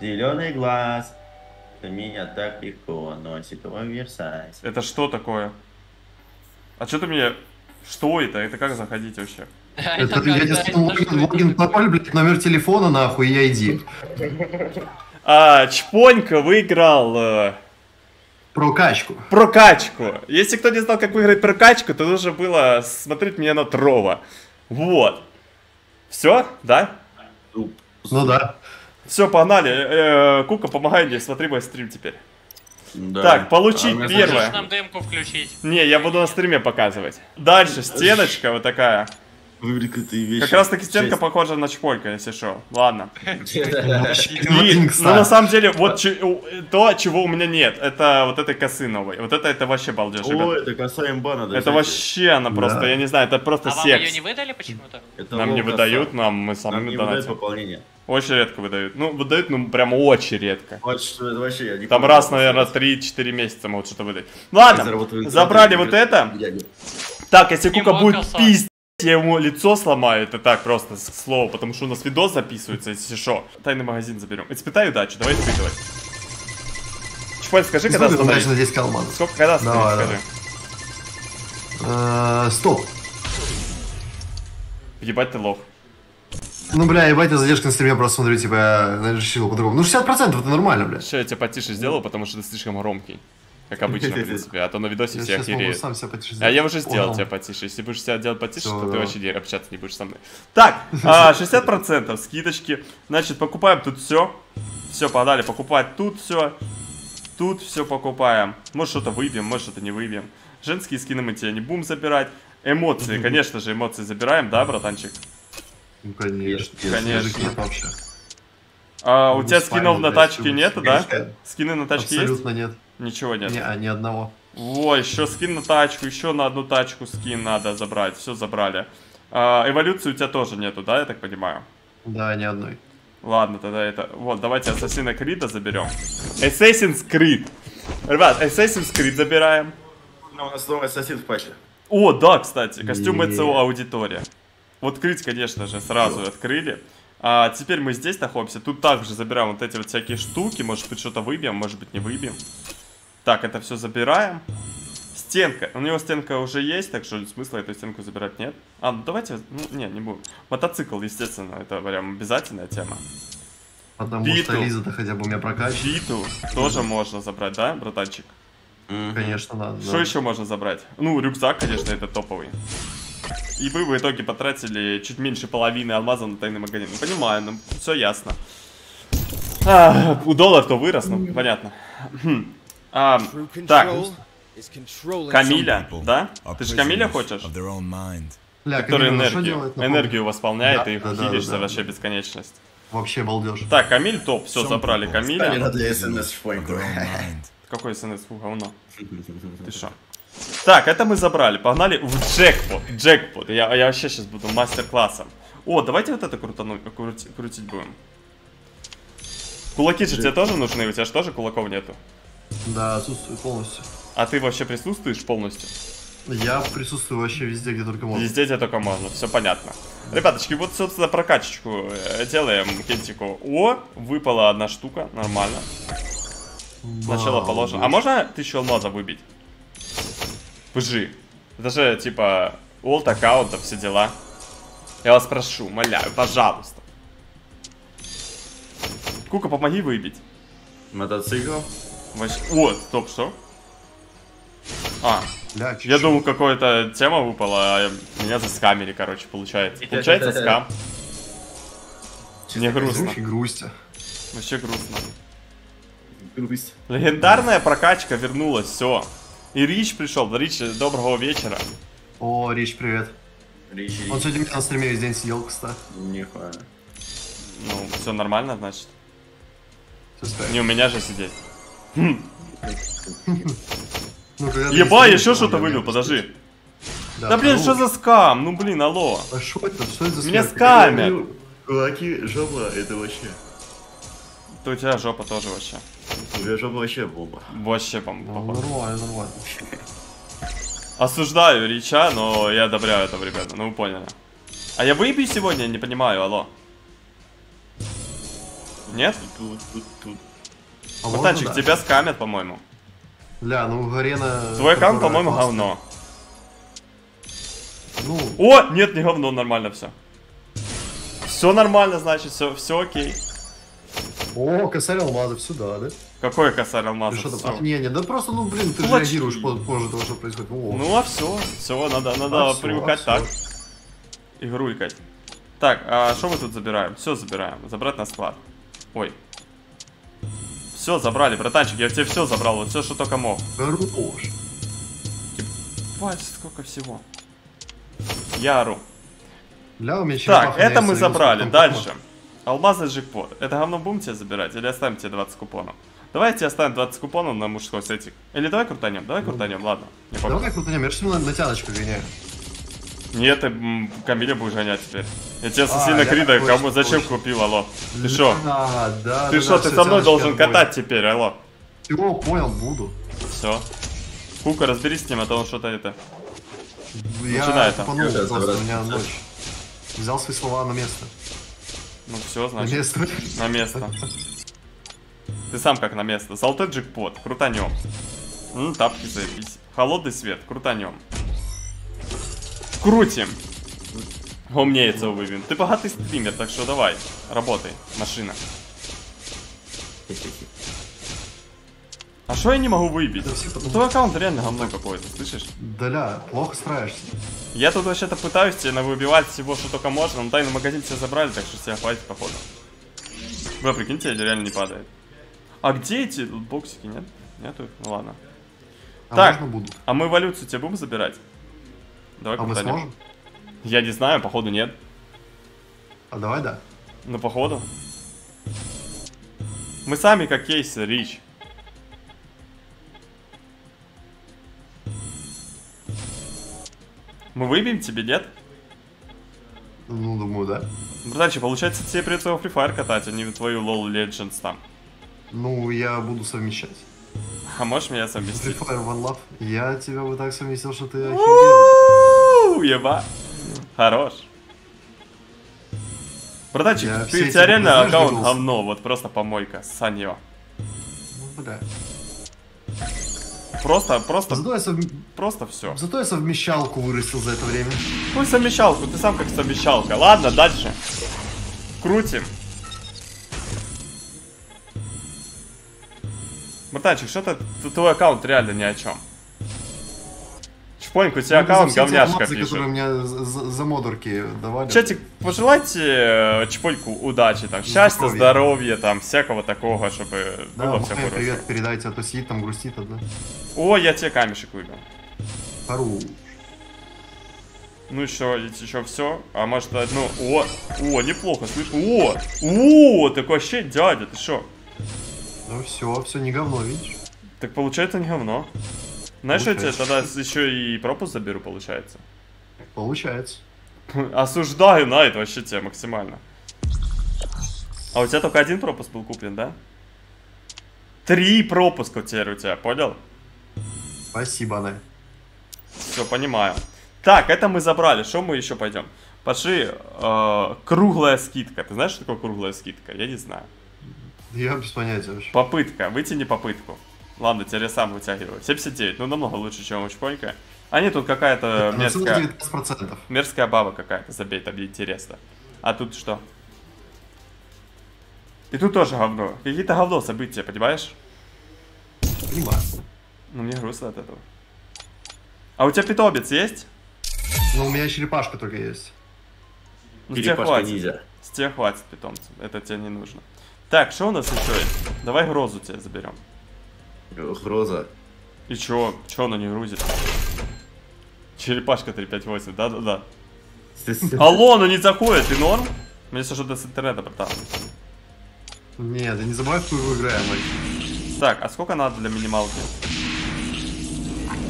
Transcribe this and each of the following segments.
Зеленый глаз. Меня так легко носит оверсайз. Это что такое? А что ты мне... Что это? Это как заходить вообще? Это Это, я не логин, пароль, блядь, номер телефона, нахуй, и я иди. А, Чпонька выиграл э, Прокачку. прокачку. Если кто не знал, как выиграть прокачку, то нужно было смотреть меня на Трова. Вот. Все, да? Ну да. Все, погнали. Э, Кука, помогай мне, смотри мой стрим теперь. Да. Так, получить А первое. Нам демку включить. Не, я буду на стриме показывать. Дальше стеночка вот такая. Выбери какие-то вещи. Как раз таки стенка Шесть. похожа на чполька, если что. Ладно. И, ну на самом деле, вот то, чего у меня нет, это вот этой косы новой. Вот это, это вообще балдеж. О, это коса имба надо Это вообще она просто, я не знаю, это просто А вам ее не секс. выдали почему-то? Нам не выдают, нам мы сами донатим. пополнение. Очень редко выдают. Ну, выдают, ну, прям очень редко. Это вообще я не Там раз, наверное, 3-4 месяца могут что-то выдать. Ладно, забрали вот это. Так, если Кука будет пиздить, я ему лицо сломаю, это так просто, с слова, потому что у нас видос записывается, если что. Тайный магазин заберем. Испытай удачу, давай испытывать. Чпаль, скажи, когда остановить? здесь калманов? Сколько, когда остановить, скажи. Э, Стоп. Ебать ты лох. Ну, бля, ебать, я задержка на стриме, просто смотрю, типа, я решил по-другому. Ну, 60% это нормально, бля. Сейчас я тебя потише сделаю, потому что ты слишком громкий. Как обычно, в принципе. А то на видосе Я все охереют. сам себя потише А я уже сделать. сделал Понял. тебя потише. Если будешь себя делать потише, Всё, то ты да. вообще не- общаться не будешь со мной. Так, а, 60% скидочки. Значит, покупаем тут все. Все, погнали, покупать тут все. Тут все покупаем. Может, что-то выбьем, может, что-то не выбьем. Женские скины мы тебе не будем забирать. Эмоции, конечно же, эмоции забираем, да, братанчик? Ну, конечно. Конечно. Нет вообще. А, у тебя спамить, скинов на тачке нету, да? Конечно. Скины на тачке есть? Абсолютно нет. Ничего нет. Не, а, ни одного. Во, еще скин на тачку, еще на одну тачку скин надо забрать. Все забрали. А, эволюции у тебя тоже нету, да, я так понимаю? Да, ни одной. Ладно, тогда это... Вот, давайте Ассасина Крида заберем. Assassin's Creed. Ребят, Assassin's Creed забираем. Ну, у нас новый ассасин в патче. О, да, кстати, костюм. ЭЦО аудитория. Вот открыть, конечно же, сразу открыли. А теперь мы здесь находимся. Тут также забираем вот эти вот всякие штуки. Может быть, что-то выбьем, может быть, не выбьем. Так, это все забираем. Стенка. У него стенка уже есть, так что смысла эту стенку забирать нет. А, ну давайте... Ну, не, не будем. Мотоцикл, естественно, это прям обязательная тема. Потому Биту. что Лиза-то хотя бы у меня прокачивает. Биту тоже можно забрать, да, братанчик? Конечно, надо. Что да. еще можно забрать? Ну, рюкзак, конечно, это топовый. И вы в итоге потратили чуть меньше половины алмаза на тайный магазин. Ну, понимаю, ну, все ясно. А, у доллар-то вырос, ну, понятно. Хм. А, так, Камиля, да? Ты же Камиля хочешь? Бля, Который что энергию, делает, энергию восполняет Да, и да, да, хилишься да, да. вообще бесконечность. Вообще балдеж. Так, Камиль топ, все, забрали Камиля. Для СНС. Какой СНС, фу, говно. Ты шо? Так, это мы забрали. Погнали в джекпот. Джекпот. Я, я вообще сейчас буду мастер-классом. О, давайте вот это крутануть, крути- крутить будем. Кулаки же тебе тоже нужны? У тебя же тоже кулаков нету. Да, отсутствую полностью. А ты вообще присутствуешь полностью? Я присутствую вообще везде, где только можно. Везде тебе только можно, все понятно. Ребяточки, вот, собственно, прокачечку э, делаем Кентику. О, выпала одна штука, нормально. Сначала положено. А можно тысячу алмаза выбить? Пыжи. Это же, типа, олд аккаунта, все дела. Я вас прошу, моляю, пожалуйста. Кука, помоги выбить. Мотоцикл. Вообще- О, стоп, что? А, Бля, я чуть-чуть. думал, какая-то тема выпала, а меня заскамили, короче, получается. Получается скам. Мне грустно. И грусть. Вообще грустно. Грусть. Легендарная прокачка вернулась, все. И Рич пришел. Рич, доброго вечера. О, Рич, привет. Ричи. Он сегодня меня на стриме весь день сидел, кстати. Нихуя. Ну, все нормально, значит. Не у меня же сидеть. Ну, Еба, еще что-то меня подожди. Да, Да блин, ну, что за скам? Ну блин, алло. А что это? Что это за Меня смерть? скамят. Кулаки, жопа, это вообще. То у тебя жопа тоже вообще. Жопа вообще бомба. Вообще, по Ну, нормально, нормально. Осуждаю Рича, но я одобряю этого, ребята. Ну вы поняли. А я выпью сегодня, не понимаю, алло. Нет? Тут, тут, тут. А Братанчик, да. тебя скамят, по-моему. Ля, ну Гарена... Твой аккаунт, по-моему, говно. Ну, О, нет, не говно, нормально все. Все нормально, значит, все, все окей. О, косарь алмазов сюда, да? Какой косарь Ты алмаза? что там? А, не, не, да просто, ну, блин, ты Кулачки. реагируешь по- позже того, что происходит. О, Ну а все, все, надо, надо А привыкать а так. Игрулькать. Так, а что мы тут забираем? Все забираем. Забрать на склад. Ой. Все забрали, братанчик, я тебе все забрал, вот все, что только мог. Хорош. Хватит, сколько всего. Я ору. Ля, Так, это мы забрали. Дальше. Алмазный джекпот. Это говно будем тебе забирать или оставим тебе 20 купонов? Давай тебе оставим 20 купонов на мужской сетик. Или давай крутанем, давай крутанем, ладно. Не помню. Давай крутанем, я же на, на тяночку гоняю. Нет, ты Камиля будешь гонять теперь. Я тебе А, Ассасина Крида, кому зачем точно. купил, алло? Ты шо? Да, Ты да, шо, да, ты со мной должен катать теперь, алло? Всё, понял, буду. Все. Кука, разберись с ним, а то он что-то это... Я Начинай там. тупанул Я просто, у меня ночь. Взял свои слова на место. Ну все, На значит, место. на место. Ты сам как на место. Золотой джекпот, крутанем. М, тапки заебись. Холодный свет, крутанем. Крутим. Умнеется вывин. Ты богатый стример, так что давай, работай, машина. Что я не могу выбить? Твой аккаунт реально говно какое-то, слышишь? Даля, плохо стараешься. Я тут вообще-то пытаюсь тебе выбивать всего, что только можно, но тайный магазин все забрали, так что тебя хватит походу. Бля, прикиньте, реально не падает. А где эти боксики, нет? Нету их? Ну ладно. А Так. А мы эволюцию тебе будем забирать? Давай А мы сможем? Я не знаю, походу нет. А давай да. Ну походу. Мы сами как кейсы, Рич. Мы выбьем тебе, нет? Ну, думаю, да. Братанчик, получается тебе придется его Free Fire катать, а не твою LoL Legends там. Ну, я буду совмещать. А можешь меня Free совместить? Fire One Love. Я тебя бы так совместил, что ты охерел. Еба. Хорош. Братанчик, Я ты, у тебя реально аккаунт говно, вот просто помойка, санье. Ну, бля. Просто, просто, Зато я, совм- просто все. Зато я совмещалку вырастил за это время. Хуй совмещалку, ты сам как совмещалка. Ладно, дальше. Крутим. Братанчик, что-то твой аккаунт реально ни о чем. Чпоньку, у тебя Ну, аккаунт говняшка пишет. которые мне за, за- модерки давали. Чатик, пожелайте э, Чпоньку удачи, там, счастья, Здоровья. здоровья, там, всякого такого, чтобы Да, было все хорошо. привет передайте, а то сидит там грустит одна. О, я тебе камешек выбил. Хорош. Ну еще, еще все. А может, ну, о, о, неплохо, слышь. О, о, так вообще дядя, ты что? Ну все, все не говно, видишь? Так получается не говно. Знаешь, что я тебе Получается. тогда еще и пропуск заберу, получается? Получается. Осуждаю на это вообще тебя максимально. А у тебя только один пропуск был куплен, да? Три пропуска теперь у тебя, понял? Спасибо, Анна. Все, понимаю. Так, это мы забрали. Что мы еще пойдем? Пошли, э, круглая скидка. Ты знаешь, что такое круглая скидка? Я не знаю. Я без понятия вообще. Попытка. Вытяни попытку. Ладно, теперь я сам вытягиваю. 79. Ну, намного лучше, чем учпонька. А нет, тут какая-то мерзкая, 19%. мерзкая баба какая-то. Забей, там интересно. А тут что? И тут тоже говно. Какие-то говно события, понимаешь? Понимаю. Ну, мне грустно от этого. А у тебя питомец есть? Но у меня черепашка только есть. Ну, с тебя Черепашка хватит. ниндзя. С тебя хватит питомцев. Это тебе не нужно. Так, что у нас еще есть? Давай грозу тебе заберем. Гроза. И чё? Чё она не грузит? Черепашка 358, да-да-да. Алло, ну не заходит, ты норм? Мне все что-то с интернета, братан. Нет, да не забывай, в какую игру играем. Так, а сколько надо для минималки?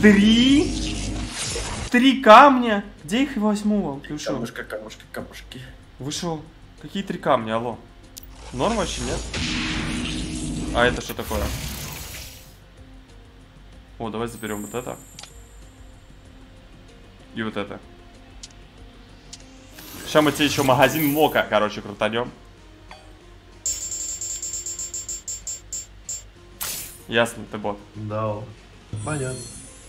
Три? Три камня? Где их возьму вам? Ты шо? Камушка, камушка, камушки. Вы шо? Какие три камня, алло? Норм вообще, нет? А это что такое? О, давай заберем вот это. И вот это. Сейчас мы тебе еще магазин Мока, короче, крутанем. Ясно, ты бот. Да, понятно.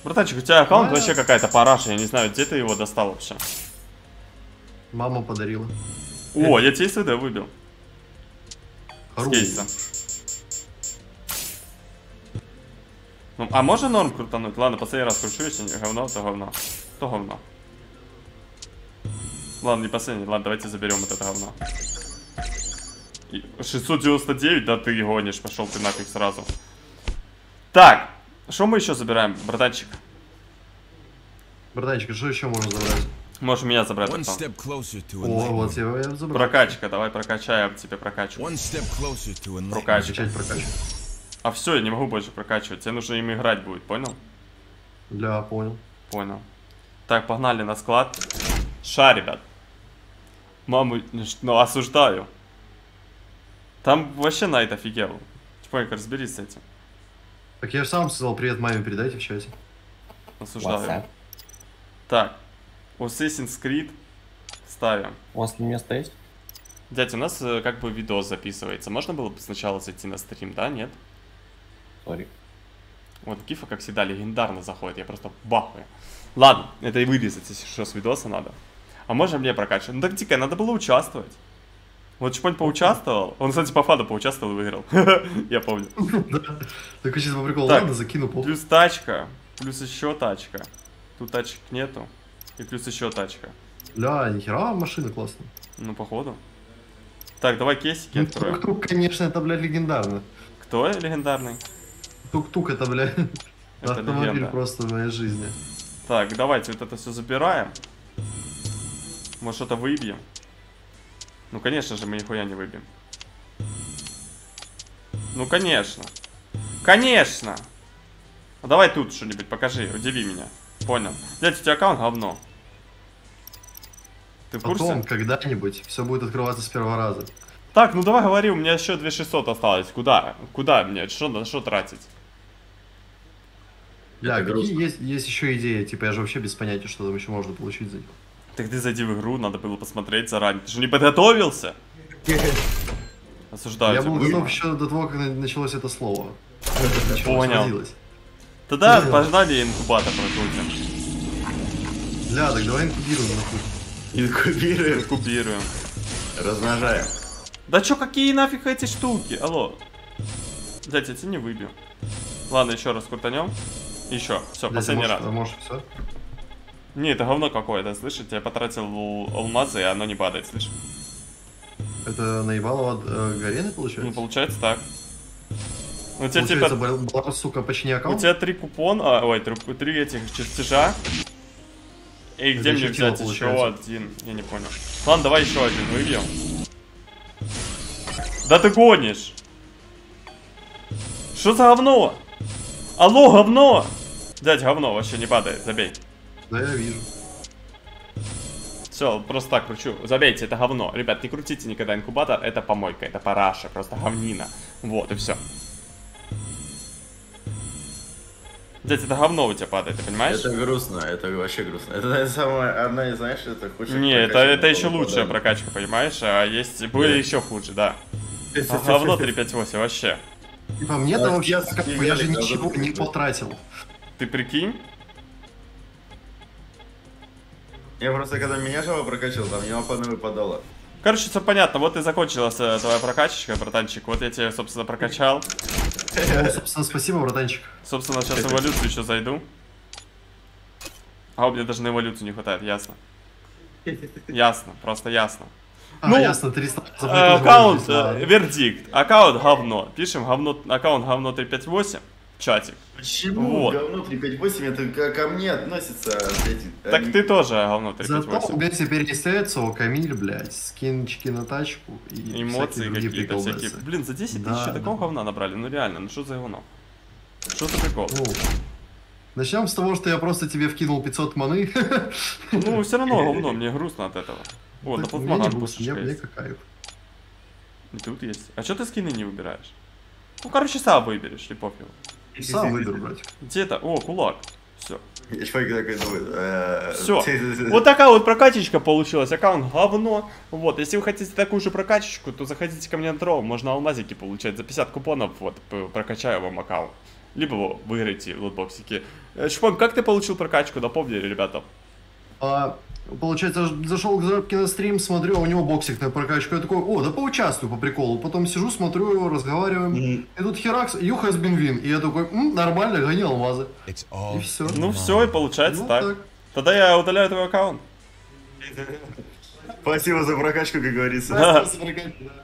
Братанчик, у тебя аккаунт Понятно. вообще какая-то параша, я не знаю, где ты его достал вообще. Мама подарила. О, я тебе СВД выбил. С. Ну, а можно норм крутануть? Ладно, последний раз кручу, если не говно, то говно. То говно. Ладно, не последний. Ладно, давайте заберем вот это говно. И 699, да ты гонишь, пошел ты нафиг сразу. Так, что мы еще забираем, братанчик? Братанчик, а что еще можно забрать? Можешь меня забрать. One step closer to О, вот я, я забрал. Прокачка, давай прокачаем тебе прокачку. Enlightenment. Прокачка. А все, я не могу больше прокачивать. Тебе нужно им играть будет, понял? Да, понял. Понял. Так, погнали на склад. Ша, ребят. Маму, ну, осуждаю. Там вообще Найт офигел. Чпоник, разберись с этим. Так я же сам сказал, привет маме передайте в чате. Осуждаю. Так. Assassin's Creed ставим. У вас место есть? Дядя, у нас э, как бы видос записывается. Можно было бы сначала зайти на стрим, да? Нет? Сори. Вот Кифа, как всегда, легендарно заходит. Я просто бахаю. Ладно, это и вырезать, если что, с видоса надо. А можно мне прокачивать? Ну так тикай, надо было участвовать. Вот Чпонь поучаствовал. Он, кстати, по фаду поучаствовал и выиграл. Я помню. Так чисто по приколу, ладно, закину пол. Плюс тачка, плюс еще тачка. Тут тачек нету. И плюс еще тачка. Ля, нихера машина классная. Ну, походу. Так, давай кейсики Ну, откроем. тук-тук, конечно, это, блядь, легендарно. Кто легендарный? Тук-тук это, блядь, Это автомобиль легенда. просто в моей жизни. Так, давайте вот это все забираем. Может что-то выбьем. Ну, конечно же, мы нихуя не выбьем. Ну, конечно. Конечно! А давай тут что-нибудь покажи, удиви меня. Понял. Дядь, у тебя аккаунт говно. Ты в курсе? Потом, когда-нибудь, все будет открываться с первого раза. Так, ну давай говори, у меня еще 2600 осталось. Куда? Куда мне? Что, на что тратить? Ля, Это какие грустно. есть, есть еще идеи, типа, я же вообще без понятия, что там еще можно получить за них. Так ты зайди в игру, надо было посмотреть заранее. Ты же не подготовился? Осуждаю я был готов еще до того, как на- началось это слово. Понял. Тогда погнали инкубатор прокрутим. Ля, так давай инкубируем нахуй. Инкубируем, Инкубируем. размножаем. Да чё, какие нафиг эти штуки? Алло. Дядь, я тебя не выбью. Ладно, еще раз крутанем. Еще. Все, Ля, последний может, раз. может все? Не, это говно какое-то, слышишь? Я потратил алмазы, и оно не падает, слышишь? Это наебалово от э, Гарены получается? Ну, получается так. У тебя Получается, типа... был- была, сука, У аккаунт? тебя три купона, а, ой, три, три этих чертежа. И где Это мне взять еще получается. один? Я не понял. Ладно, давай еще один выбьем. Да ты гонишь! Что за говно? Алло, говно! Дядь, говно вообще не падает, забей. Да, я вижу. Все, просто так кручу. Забейте, это говно. Ребят, не крутите никогда инкубатор, это помойка, это параша, просто говнина. Вот, и все. Дядь, это говно у тебя падает, ты понимаешь? Это грустно, это вообще грустно. Это самая, одна из, знаешь, это худших Не, это, это еще лучшая прокачка, понимаешь? А есть были еще хуже, да. А говно 358 вообще. Типа, мне-то вообще, я же ничего не потратил. Ты прикинь? Я просто когда меня жаба прокачал, там ему по выпадало. Короче, все понятно. Вот и закончилась э, твоя прокачечка, братанчик. Вот я тебя, собственно, прокачал. Ну, собственно, спасибо, братанчик. Собственно, сейчас эволюцию еще зайду. А у меня даже на эволюцию не хватает, ясно. Ясно, просто ясно. А, Ну, ясно, 300 Э, аккаунт, э, вердикт. Аккаунт говно. Пишем говно, аккаунт говно 358. Чатик. Почему Вот. говно 358 это ко, ко мне относится? эти- Так они- ты тоже говно Зато у 358. меня теперь есть Эцио, Камиль, блядь, скинчики на тачку и Эмоции какие-то всякие. Блин, за 10 Да, тысяч да. такого говна набрали. Ну реально, ну что за говно? Что за прикол? Ну, начнем с того, что я просто тебе вкинул 500 маны. Ну, все равно говно, мне грустно от этого. О, да Так, тут мне не маган грустно, пушечка мне- мне есть. как кайф. И тут есть. А что ты скины не выбираешь? Ну, короче, сам выберешь, и пофигу. Сам выберу, братик. Где это? О, кулак. Все. Я чувак такой думаю, э, Все. Вот такая вот прокачечка получилась. Аккаунт говно. Вот, если вы хотите такую же прокачечку, то заходите ко мне на дров. Можно алмазики получать за 50 купонов. Вот, прокачаю вам аккаунт. Либо вы выиграете лотбоксики. Э, Шпон, как ты получил прокачку? Напомни, ребята. А, получается, зашел к Зарубке на стрим, смотрю, а у него боксик на прокачку. Я такой, о, да поучаствую по приколу. Потом сижу, смотрю, разговариваем. Мгм. И тут Херакс, you has been win. И я такой, «М, нормально, гони алмазы. И все. Ну все, и получается Ну, так. так. Тогда я удаляю твой аккаунт. Спасибо за прокачку, как говорится. Спасибо за прокачку, да.